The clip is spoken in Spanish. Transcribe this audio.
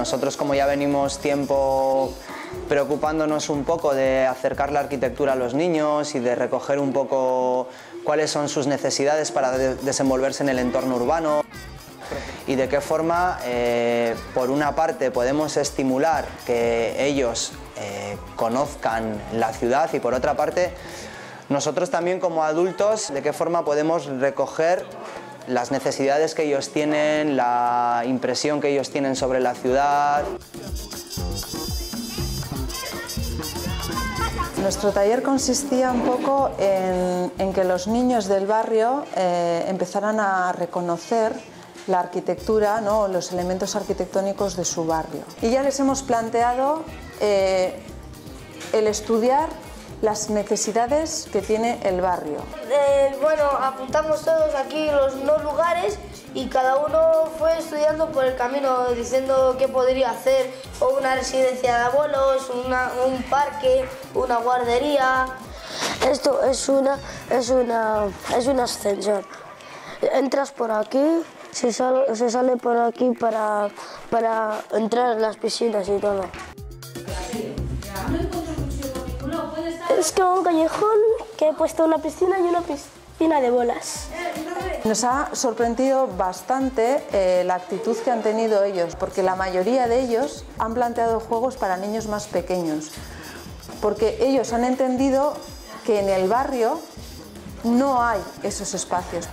Nosotros como ya venimos tiempo preocupándonos un poco de acercar la arquitectura a los niños y de recoger un poco cuáles son sus necesidades para de desenvolverse en el entorno urbano y de qué forma, eh, por una parte, podemos estimular que ellos eh, conozcan la ciudad y por otra parte, nosotros también como adultos, de qué forma podemos recoger las necesidades que ellos tienen, la impresión que ellos tienen sobre la ciudad. Nuestro taller consistía un poco en, que los niños del barrio eh, empezaran a reconocer la arquitectura, ¿no? los elementos arquitectónicos de su barrio. Y ya les hemos planteado eh, el estudiar las necesidades que tiene el barrio. Eh, bueno, apuntamos todos aquí los no lugares y cada uno fue estudiando por el camino diciendo qué podría hacer, una residencia de abuelos, un parque, una guardería. Esto es una, es una, es un ascensor. Entras por aquí, se sale, se sale por aquí para, para entrar en las piscinas y todo. Es como un callejón que he puesto una piscina y una piscina de bolas. Nos ha sorprendido bastante eh, la actitud que han tenido ellos, porque la mayoría de ellos han planteado juegos para niños más pequeños, porque ellos han entendido que en el barrio no hay esos espacios.